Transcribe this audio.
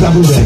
Tá da boneca.